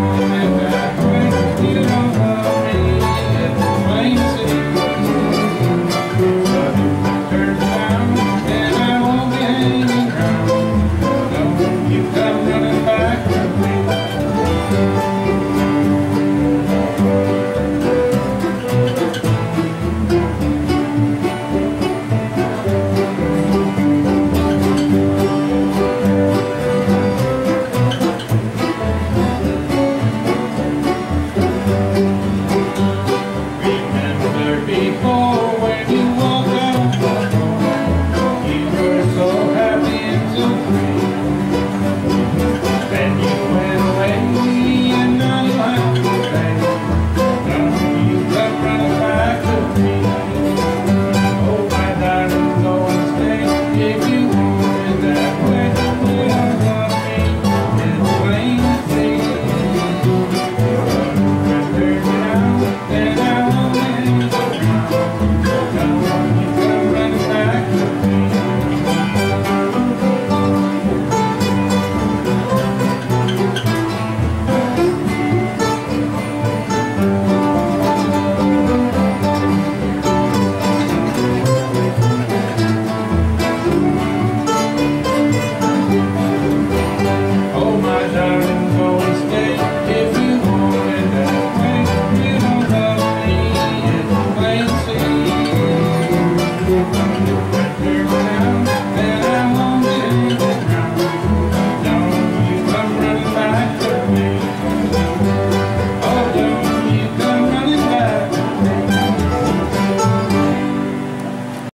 Amen.